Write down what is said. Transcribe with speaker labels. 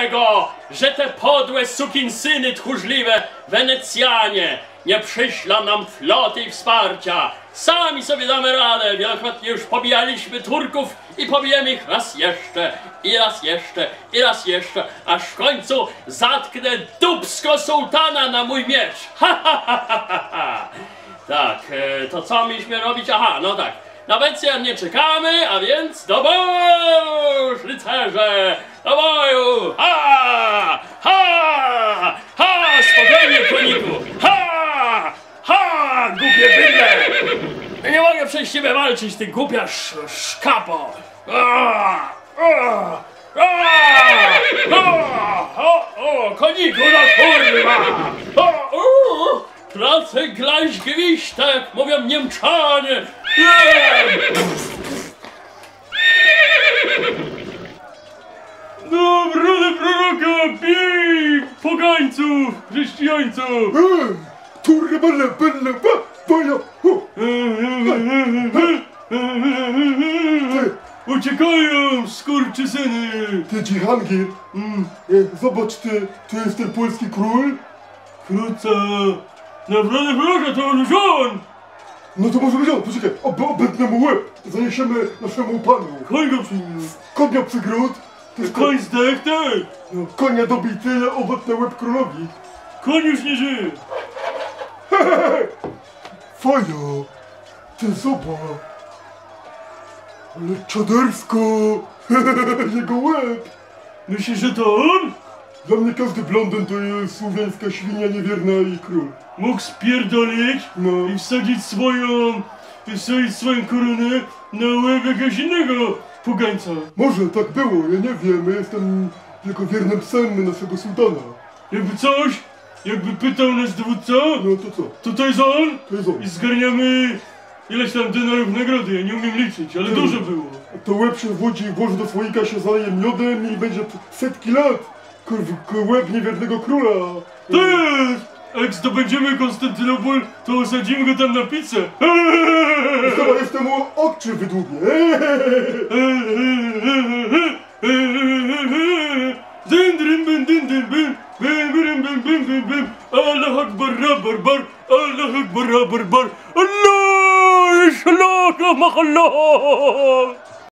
Speaker 1: tego, że te podłe sukinsyny tchórzliwe Wenecjanie nie przyślą nam floty i wsparcia. Sami sobie damy radę, wielokrotnie już pobijaliśmy Turków i pobijemy ich raz jeszcze, i raz jeszcze, i raz jeszcze, aż w końcu zatknę dubsko sułtana na mój miecz. Ha, ha, ha, ha, ha. Tak, e, to co mieliśmy robić? Aha, no tak. Na Wencjan nie czekamy, a więc do boju, rycerze! Do! Ha! Ha! Ha! Spokojnie, koniku! Ha! Ha! Głupie bydle! Mogę przez ciebie walczyć, ty głupia sz szkapo! A! A! A! A! O, koniku, no kurwa! O, u! Glaś gwiśtek, mówią Niemczanie! Eee! Dobra, proroka, bij! Pogańców, chrześcijańców!
Speaker 2: Turre belle belle ba baja hu
Speaker 1: Uciekają, skurczysyny!
Speaker 2: Ty Dzihangir, mm, e, zobacz ty, to jest ten polski król?
Speaker 1: Wkrótce! Naprawdę proroka, to już on!
Speaker 2: No to może być on, poczekaj, ob obetnę mu łeb, zaniesiemy naszemu panu.
Speaker 1: Koń go przyjmie!
Speaker 2: Konia przygród,
Speaker 1: Koń zdech, tak!
Speaker 2: no, konia dobity, obetnę łeb królowi.
Speaker 1: Koń już nie żyje!
Speaker 2: Fajna, ty zobacz. Ale czadersko, jego łeb.
Speaker 1: Myślisz, że to on?
Speaker 2: Dla mnie każdy blondyn to jest słowiańska świnia niewierna i król.
Speaker 1: Mógł spierdolić
Speaker 2: No.
Speaker 1: i wsadzić swoją... i wsadzić swoją koronę na łeb jakiegoś innego pogańca.
Speaker 2: Może tak było, ja nie wiem, ja jestem tylko wiernym psem naszego sułtana.
Speaker 1: Jakby coś, jakby pytał nas dowódca,
Speaker 2: No to co?
Speaker 1: to to jest on
Speaker 2: To jest on.
Speaker 1: i zgarniamy ileś tam denarów nagrody, ja nie umiem liczyć, ale dużo było.
Speaker 2: To łeb się włodzi i włoży do słoika, się zaleje miodem i będzie setki lat. Kurw, k- łeb niewiernego króla.
Speaker 1: Jest! A jak zdobędziemy Konstantynopol, to osadzimy go tam na pizzę.
Speaker 2: Chyba jeszcze mu oczy wydłubię.
Speaker 1: الله يشلوك ما خلاك